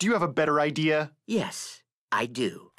Do you have a better idea? Yes, I do.